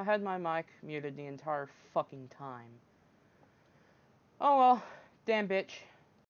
I had my mic muted the entire fucking time. Oh well, damn bitch.